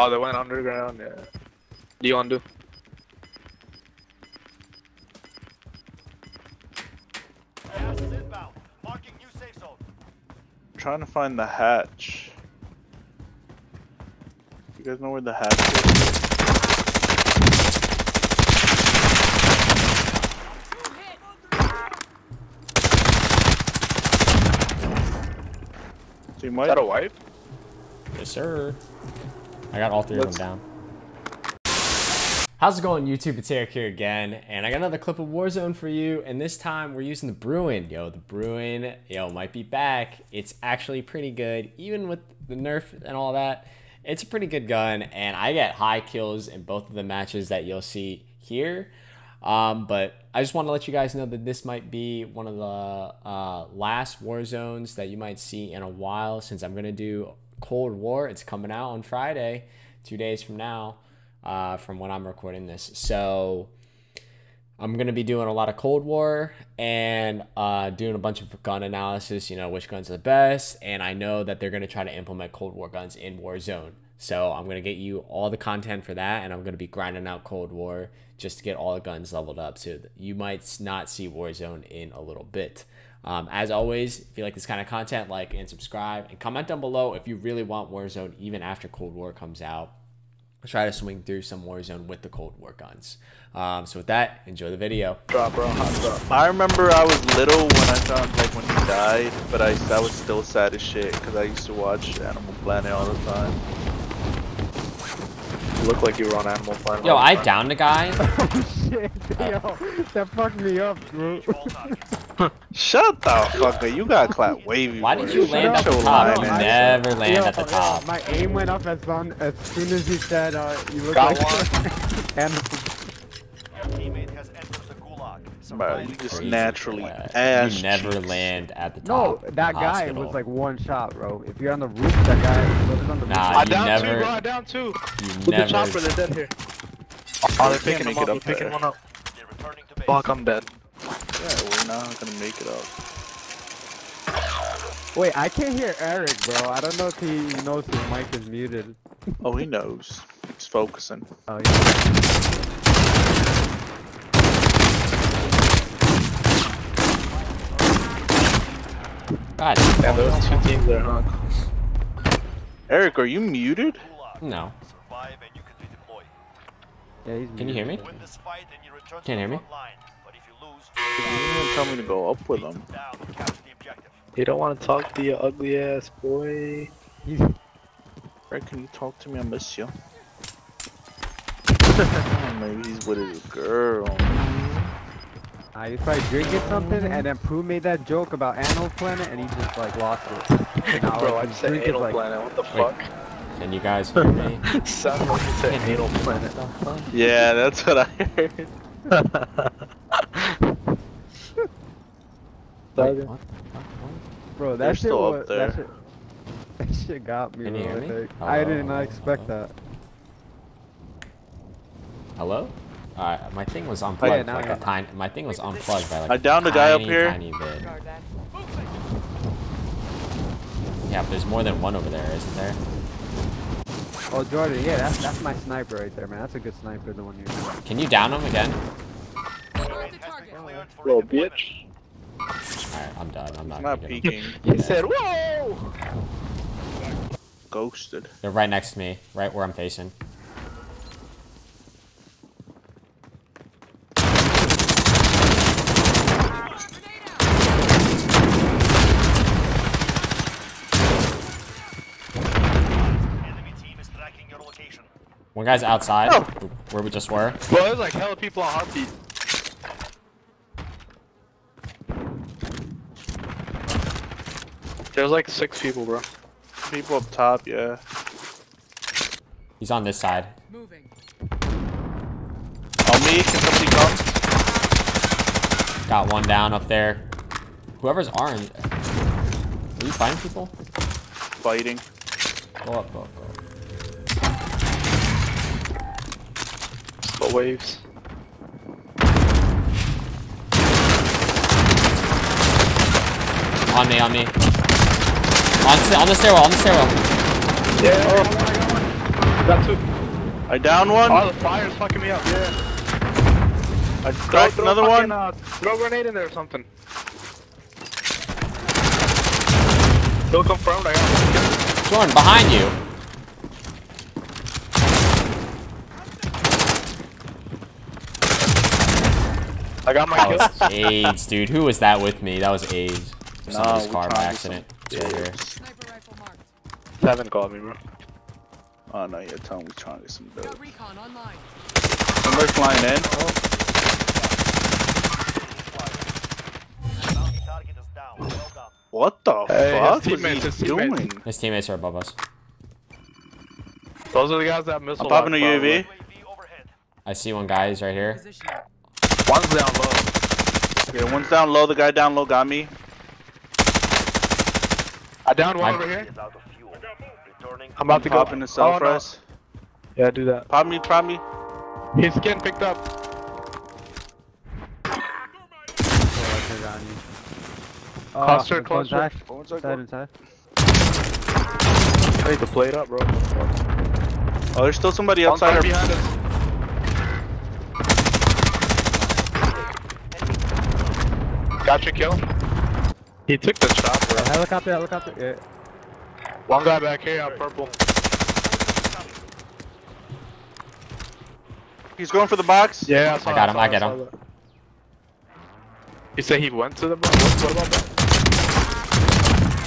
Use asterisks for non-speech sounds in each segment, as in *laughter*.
Oh, they went underground. Yeah. Do you want to do? Gas is inbound. Marking new safe zone. trying to find the hatch. You guys know where the hatch is? So you Is might that a wipe? Yes, sir. I got all 3 Let's- of them down. How's it going, YouTube? It's Eric here again, and I got another clip of Warzone for you. And this time we're using the Bruen. Yo, the Bruen, yo, might be back. It's actually pretty good, even with the nerf and all that. It's a pretty good gun, and I get high kills in both of the matches that you'll see here. Um, but I just want to let you guys know that this might be one of the uh, last Warzones that you might see in a while since I'm going to do Cold War. It's coming out on Friday, two days from now, uh, from when I'm recording this. So I'm to be doing a lot of Cold War and uh, doing a bunch of gun analysis, you know, which guns are the best. And I know that they're to try to implement Cold War guns in Warzone. So I'm to get you all the content for that. And I'm to be grinding out Cold War just to get all the guns leveled up. So you might not see Warzone in a little bit. Um, as always, if you like this kind of content, like and subscribe. And comment down below if you really want Warzone even after Cold War comes out. I'll try to swing through some Warzone with the Cold War guns. Um, so with that, enjoy the video. Drop, bro. Drop. I remember I was little when I found like when he died, but I that was still sad as shit because I used to watch Animal Planet all the time. You look like you were on Animal Planet. Yo, I downed a guy. *laughs* Shit, yo, that fucked me up, bro. Shut the fuck up! You got clap wavy. Why for did it. you Shut land at the your top? You never land Yo, at the top. my aim went up as long as soon as he said, uh, you look Got like *laughs* and Your teammate has entered the gulag. Bro, you Survive. just naturally Yeah. ass. You never cheeks. land at the top. No, top. that guy hospital. was like one shot, bro. If you're on the roof, that guy was on the Nah, roof. I you down never- two, bro. I down two. You With the never. chopper, they're dead here. Oh, They they're can't picking them it up. up They're picking one up. They're returning to base. Fuck, I'm dead. Yeah, we're not gonna make it up. Wait, I can't hear Eric, bro. I don't know if he knows his mic is muted. *laughs* Oh, he knows. He's focusing. Oh, yeah. God, Yeah, there was two teams there, huh? Eric, are you muted? Gulag. no. Survive and you can redeploy. Yeah, he's Can you hear me? Win fight you Can't hear me? front line. But if you lose, You didn't tell me to go up with him. down and capture the objective. You don't want to talk to your ugly ass boy. He's, Eric, can you talk to me? I miss you. oh, *laughs* maybe he's with his girl. uh, he's probably drinking something, and then Pooh made that joke about Animal Planet, and he just like lost it. *laughs* Bro, I his just said drink is, anal like, planet. What the Wait. Fuck? Can you guys hear me? *laughs* Sounded like you said anal planet. Yeah, that's what I heard. *laughs* Wait, Dog. what? Bro, They're that shit still up was, there. that shit, that shit got me, Can you bro. hear I, me? think. Oh, I did not expect Hello? that. Hello? Alright, my thing was oh, unplugged Oh, now like I a got- tiny. My thing was unplugged by like I downed a guy up tiny, here. Tiny bit. Yeah, but there's more than one over there, isn't there? Oh, Jordan, yeah, that's that's my sniper right there, man. That's a good sniper, the one you're. Can you down him again? Teammate has been cleared for Little redeployment. bitch. Alright, I'm done. I'm not. He's gonna not peeking. *laughs* He said, whoa! Ghosted. They're right next to me, right where I'm facing. Enemy team is tracking your location. One guy's outside, Oh. where we just were. Bro, there's like hella people on heartbeat. There's like six people, bro. People up top, yeah. He's on this side. Moving. On me, can somebody come? Got one down up there. Whoever's orange. Are you fighting people? Fighting. Go up, go up, go up. Slow waves. On me, on me. On, on the stairwell, on the stairwell. Yeah. Got two. I down one. Oh, the fire's fucking me up. Yeah. I Throw, cracked throw another fucking, one. Uh, throw a grenade in there or something. Still confirmed. I got Jordan, behind you. I got my That kill. was AIDS, dude. Who was that with me? That was AIDS. Nah, Somebody's we car by accident. It's right here. Sniper rifle marked. Seven called me, bro. Oh no, yeah, tell him we're trying to get some dope. Got recon flying in. Bounty target is down. Well done. What the Hey, his fuck was teammates, he his teammates. doing? His teammates are above us. Those are the guys that missile. I'm popping a lock, UAV. probably. UAV overhead. I see one guy. He's right here. Position. One's down low. Yeah, one's down low. The guy down low got me. I downed one I- over here. Is out of fuel. Returning. I'm about to go. up in the self Oh, no. res. Yeah, do that. Pop me, pop me. He's getting picked up. Oh, Cluster, one cluster. Side, One's like, side inside. I need to play it up, bro. oh, there's still somebody outside right behind us. Got your kill. He took the shot, bro. Helicopter, helicopter. Yeah. One guy back here on purple. He's going for the box. Yeah, I, saw I got that, him, I saw get him. saw that. You say he went to the box. What, what about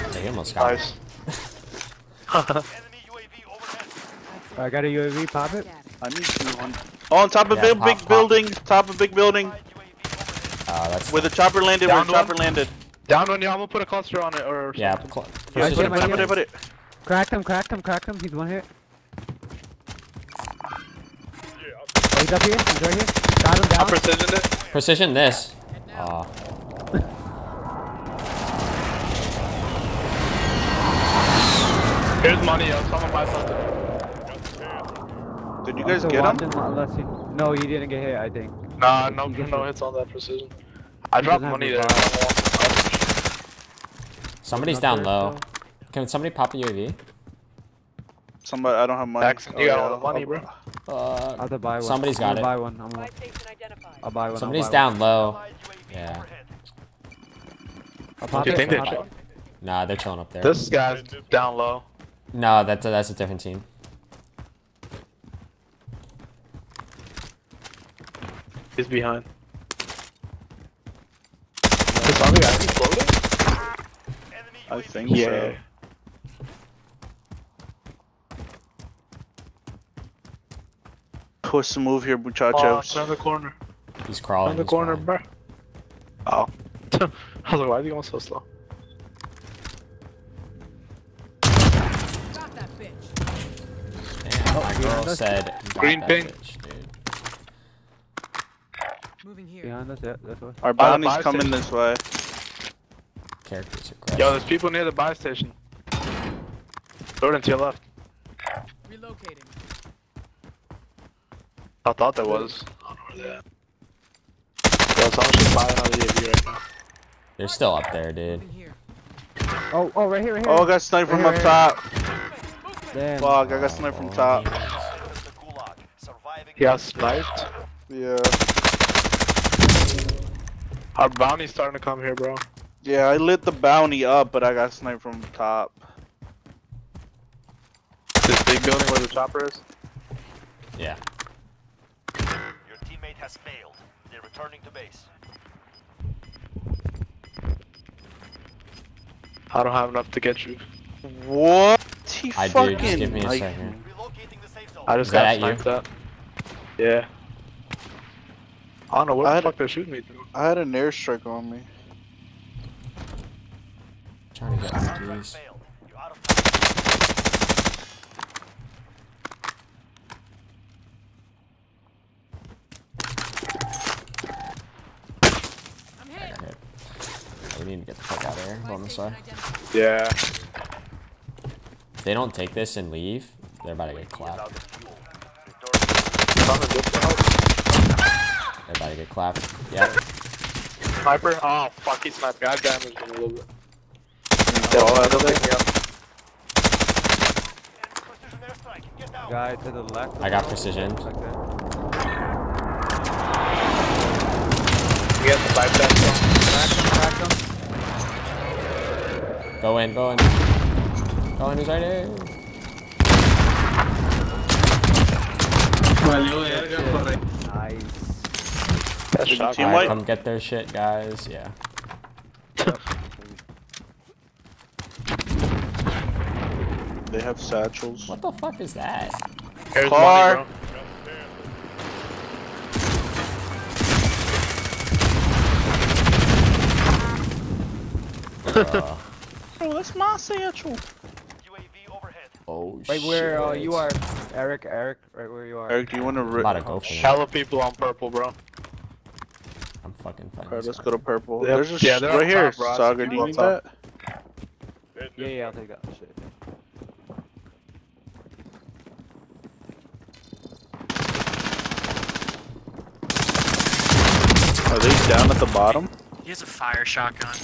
that? He almost got me. Nice. Enemy UAV. *laughs* I got a UAV. Pop it. I need 200. Oh, on top of Yeah, big, pop, big pop. building. Top of big building. Side UAV overhead. Uh, that's Where the chopper landed. Where Down the chopper landed. Down one, yeah, I'm gonna put a cluster on it or yeah. something. Cl- I Put get it, precision him, I put it, put it, him. put it. Cracked him, cracked him, cracked him. He's one hit. Oh, he's up here. He's right here. Got him I down. precisioned it. Precision this. Uh, Here's money, yo. Someone buy something. Did you guys get him? watching, No, he didn't get hit. I think. Nah, no, You no hits on that precision. I dropped money there. bar. somebody's down there, low. so- Can somebody pop a UAV? Somebody, I don't have money. Jackson, you got all the money, bro. I'll Uh, have to buy one. Somebody's I'm got gonna it. buy one. I'm gonna, station identified. I'll buy one. somebody's buy down low. Side Yeah. I'll pop You it. think they I'll pop drop? it. Nah, they're chilling up there. This guy's down low. No, that's a, that's a different team. He's behind. This other guy, he's floating? Enemy I think Yeah. so. Push the move here, Oh, muchachos. turn the corner. He's crawling. Turn the he's corner, crawling. bro. Oh. *laughs* I was like, why are you going so slow? Got that bitch. Damn, my girl said. "Got Green that ping. bitch, dude." Moving here. Behind us. Yeah, that's what. Our By the coming station. this way. Characters are great. Yo, there's people near the buy station. Jordan, to your left. Relocating. I thought there was. I don't know where they're at. Yo, someone should buy another UAV right now. They're still up there, dude. Oh, oh, right here, right here. Oh, I got sniped from Right up here. top. Damn. Fuck, I got sniped from oh, top. This is the Gulag. He got sniped. Yeah. Our bounty's starting to come here, bro. Yeah, I lit the bounty up, but I got sniped from top. This big building where the chopper is. Yeah. Your teammate has failed. They're returning to base. I don't have enough to get you. What? He I do. Just give me a like- second. Relocating the safe zone. I just Is got sniped at. Yeah. I don't know what I the had- fuck they're shooting me through. I had an airstrike on me. Trying to get Contract these. out of time. I'm hit. Hit. We need to get the fuck out of here. On this way. Station identified. Yeah. If they don't take this and leave, they're about to get Is clapped. out of fuel. Returning. Coming this way. They're about to get clapped. Yep. Sniper? Oh, fuck, he sniped me. I damaged him a little bit. Yeah, all that other thing, yeah. Enemy precision airstrike. Get down. Guy to the left. I got precision. Okay. You got the five back Crack him, crack him. Go in, go in. Go in, he's right there. Nice. That's Did the team Alright, wipe? come get their shit, guys. Yeah. They have satchels. What the fuck is that? Here's Car. money, bro. Uh, *laughs* Oh, that's my satchel. UAV overhead. oh Right where uh, you are, Eric. Eric, right where you are. Eric, do you want to I'm rip? about to go for. Hella people on purple, bro. I'm fucking fine. Alright, let's go to purple. Yep. There's a Yeah, right up here. top, Saga, do you Up need that? Yeah, yeah, I'll take that shit. Are they down at the bottom? He has a fire shotgun.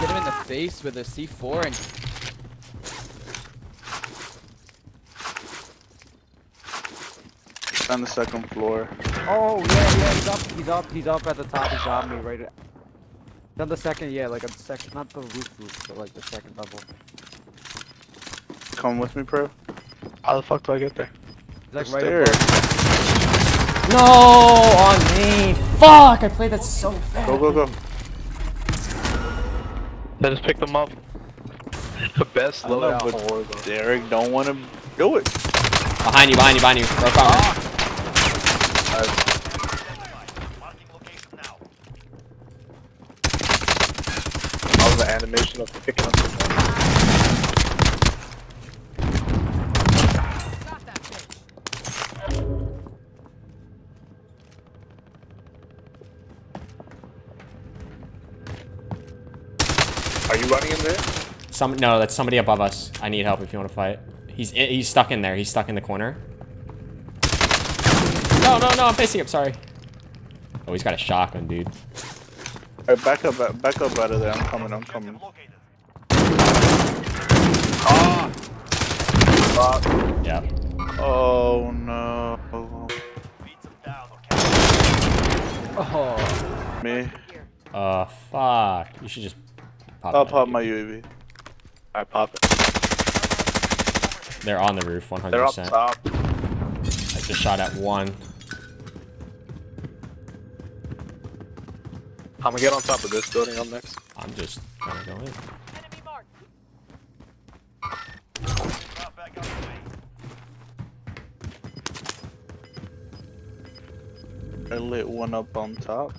Hit him in the face with a C4 and On the second floor. Oh yeah, yeah, he's up, he's up, he's up at the top. He got me right. At, he's on the second, yeah, like on the second, not the roof roof, but like the second level. Come with me, pro. How the fuck do I get there? He's like Just right there. No, on me. Fuck, I played that so fast. Go, go, go. Then just pick them up. *laughs* The best I know, loadout but in war, though. Derek don't want to do it. Behind you, behind you, behind you. Rope armor. Marking location now. That was the animation of picking up the. Are you running in there? Some no, that's somebody above us. I need help if you want to fight. He's i- he's stuck in there. He's stuck in the corner. No, no, no! I'm facing him. Sorry. Oh, he's got a shotgun, dude. Alright, back up, back, back up out of there. I'm coming, I'm coming. Ah! Fuck. Yeah. Oh no. Beat them down or capture. Oh, Me. Uh, fuck. You should just pop. I'll pop dude. my UAV. I pop it. They're on the roof, 100%. They're up top. I just shot at one. I'm gonna get on top of this building up next. I'm just trying to go in. Enemy marked. Drop back out the way. I lit one up on top.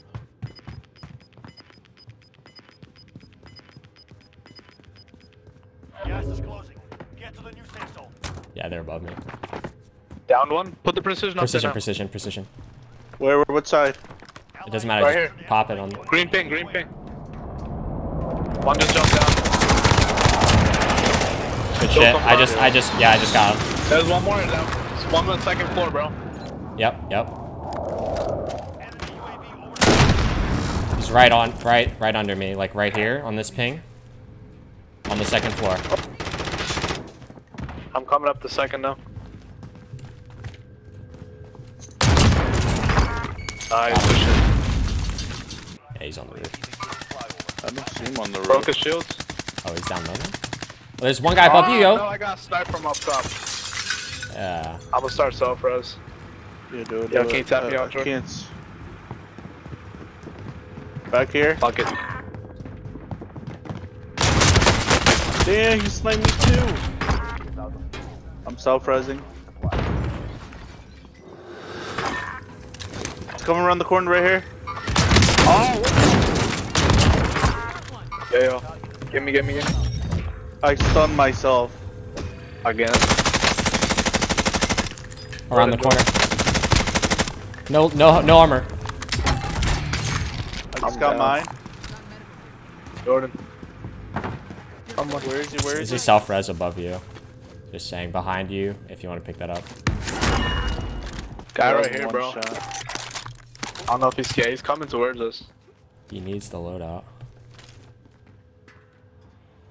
Gas is closing. Get to the new safe zone. Yeah, they're above me. Down one. Put the precision up Precision, there now. precision, precision. Where, where, what side? It doesn't matter. Right just here. pop it on. Green ping, green ping. One just jumped down. Good shit. I just, bodies. I just, yeah, I just got him. There's one more down. There's one on the second floor, bro. Yep, yep. Enemy UAV overhead. He's right on, right, right under me, like right here on this ping. On the second floor. I'm coming up the second now. Nice. Good shit. Yeah, he's on the roof. I don't see him on the Broke roof. his shields. Oh, he's down low now? Well, there's one guy above you, Oh, No, yo. I got sniped from up top. Yeah. I'm gonna start self res. Yeah, do it. Yo, can you it. tap me Uh, out, I Jordan? can't. Back here. Fuck it. Damn, you sniped me too. I'm self-resing. It's coming around the corner right here. Oh, what? Yeah, yo. Give me, give me, give me. I stunned myself. Again. Around the corner. No, no, no armor. I just I'm got down. mine. Jordan. Where is he? Where There's is he? self-res above you. Just saying, behind you, if you want to pick that up. Guy That right here, bro. shot. I don't know if he's yeah, he's coming towards us. He needs the loadout.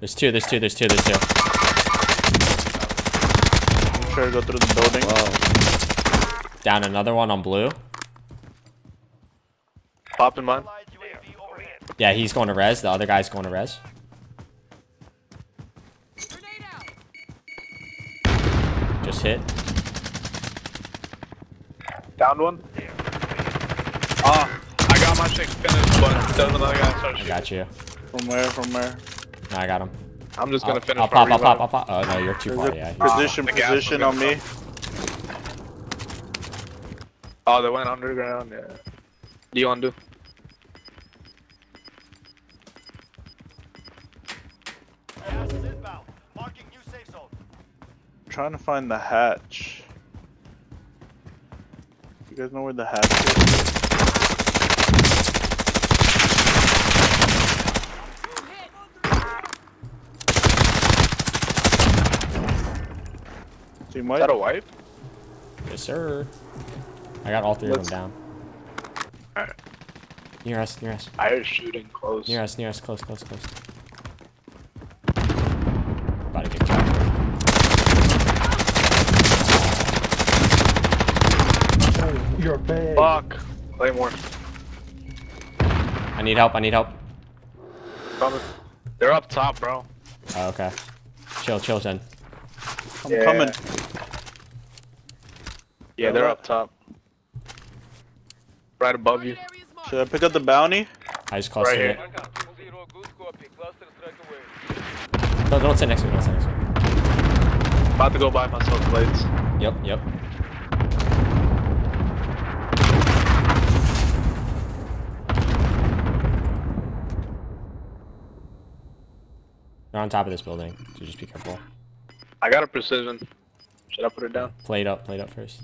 There's two, there's two, there's two, there's two. Try to go through the building. Down another one on blue. Popping mine. Allied Yeah, he's going to res. The other guy's going to res. Just hit. Down one. Ah, I got my shit finished, but there's another guy start I got you. From where? From where? No, I got him. I'm just gonna I'll, finish I'll my pop, I'll pop, I'll pop. Oh no, you're too far. Yeah. Position, the position on me. Oh, they went underground. Yeah. Do you want to do? Gas is inbound. Marking new safe zone. trying to find the hatch. You guys know where the hatch is? So you Is that a wipe? Yes, sir. I got all 3 Let's- of them down. Alright. Near us, near us, I was shooting close. near us, near us. Close, close, close. About to get shot. You're killed. Fuck. Claymore. I need help. I need help. Coming. They're up top, bro. Oh, okay. Chill, chill, Zen. I'm Yeah. coming. Yeah, they're up top. Right above you. Target areas marked. Should I pick up the bounty? I just clustered Right it. here. No, don't sit next to me. Don't sit next to me. About to go buy myself plates. Yep, yep. They're on top of this building, so just be careful. I got a precision. Should I put it down? Play it up, play it up first.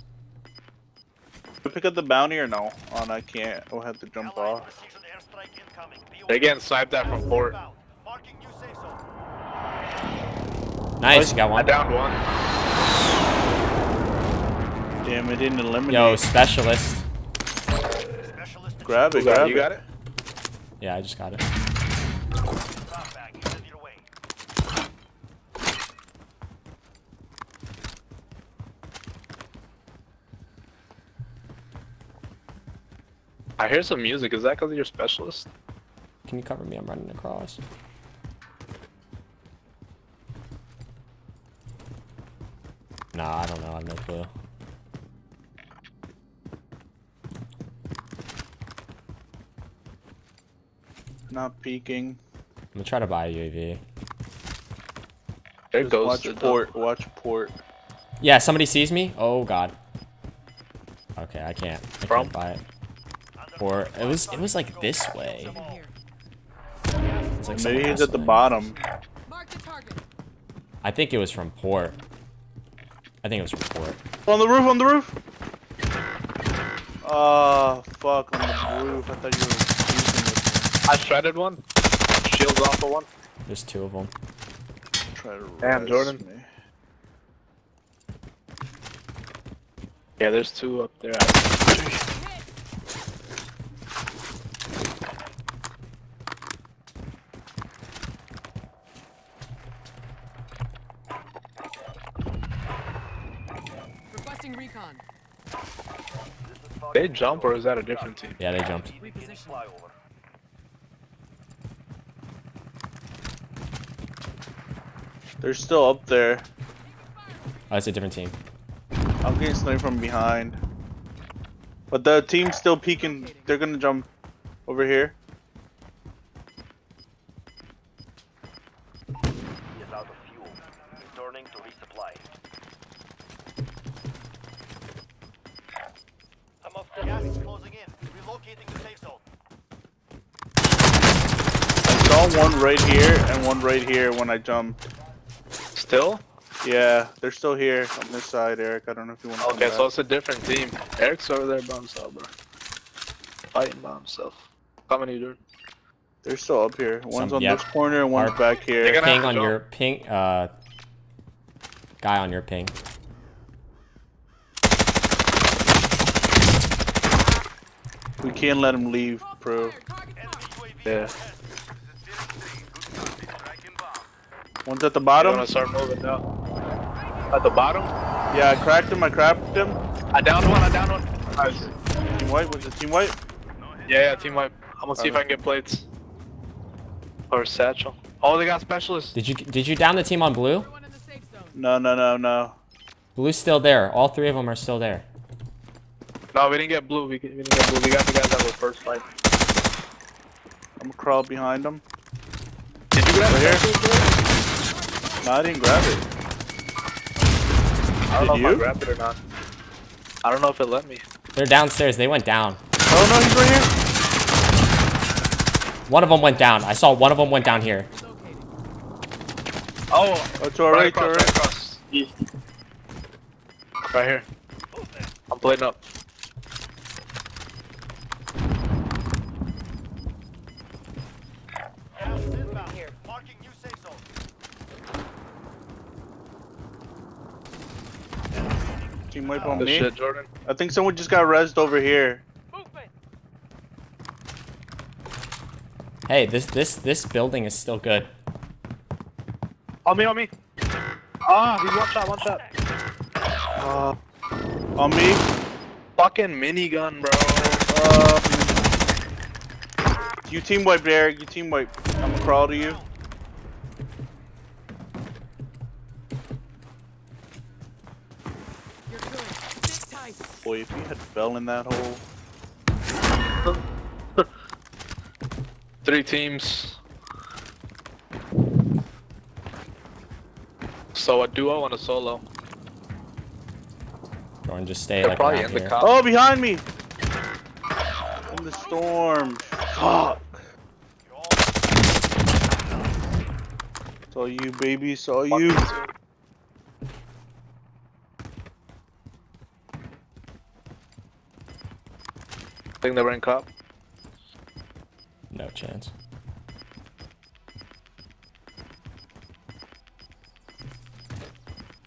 Should I pick up the bounty or no? Oh, no, I can't. I'll have to jump Allied off. precision airstrike incoming. They're getting sniped at from port. Inbound. Marking new safe zone. Nice, you got one. I one. downed one. Damn, it didn't eliminate. Yo, specialist. Specialist grab it, Who got grab it? You got it? Yeah, I just got it. drop bag headed your way. I hear some music. Is that because you're specialist? Can you cover me? I'm running across. Nah, I don't know. I have no clue. Not peeking. I'm gonna try to buy a UAV. There Just goes. watch the- port. Watch port. Yeah, somebody sees me. Oh god. Okay, I can't. I From? can't buy it. Or it was it was like this way. Here. It was like Maybe he's at the way. bottom. Mark the target. I think it was from port. I think it was from port. On the roof, on the roof! Oh, fuck, on the roof. I thought you were using with I shredded one. Shields off of one. There's two of them. Try to Damn, Jordan. me. Yeah, there's two up there. Requesting recon. They jump or is that a different team? Yeah, they jumped. They're still up there. Oh, it's a different team. I'm getting sniped from behind. But the team's still peeking. They're gonna jump over here. Saw one right here and one right here when I jumped. Still? Yeah, they're still here on this side, Eric. I don't know if you want to. Okay, so it's a different team. Eric's over there by himself, bro. Fighting by himself. Coming you, dude. they're still up here. One's Some- on yep. this corner and one's Our- back here. They're gonna Ping on jump. your ping. Uh, guy on your ping. We can't let him leave, Cross bro. fire. Target Enemy marked. UAV Yeah. One's at the You bottom. wanna start moving now? At the bottom? Yeah, I cracked him. I cracked him. I downed one. I downed one. Nice. Team white was it team white? Yeah, yeah, team white. I'm gonna see if I can get plates. Or satchel. Oh, they got specialists. Did you did you down the team on blue? Everyone in the safe zone. No, no, no, no. Blue's still there. All three of them are still there. No, we didn't get blue. We, we didn't get blue. We got the guys that were first fight. I'm gonna crawl behind them. Did you grab Right here. Specialists? No, I didn't grab it. I don't know Did if I grabbed it or not. I don't know if it let me. They're downstairs. They went down. Oh no, he's right here. One of them went down. I saw one of them went down here. Oh, Oh, to our right, to our across, right. right across. East. Right here. I'm playing up. Gas is inbound. Here. Marking new safe zone. Team wipe on Good me. shit, Jordan. I think someone just got rezzed over here. Movement. Hey, this this this building is still good. On me, on me. Ah, he's one shot, one shot. Uh, on me. Fucking minigun, bro. Uh, you team wipe there. You team wipe. I'm gonna crawl to you. Boy, if you had fell in that hole. *laughs* Three teams. So a duo and a solo. Jordan, just stay They'll like probably around end the here. cop. Oh, behind me. In the storm. Fuck. It's all you, baby. It's all you. Think they were in cop. No chance.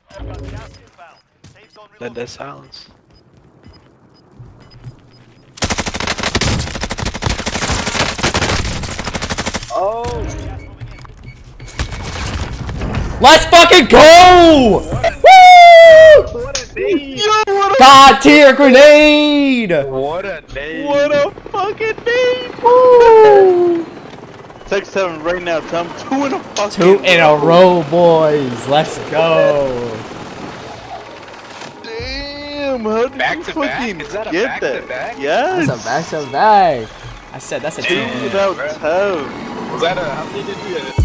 Got gas inbound. Safe zone Let that silence. Oh, Gas moving in. Let's fucking go! Woo! what a name! Yo, what a, God tier grenade! What a name! what a fucking name! Text seven right now. Tom. two in a fucking Two in a row, boys. Let's go. Damn, how did Back you to back? fucking Is that a get back to that? back? Yes. That's a back to back. I said that's a Dude. team. Without bruh. toe. Was that a? How many did you get?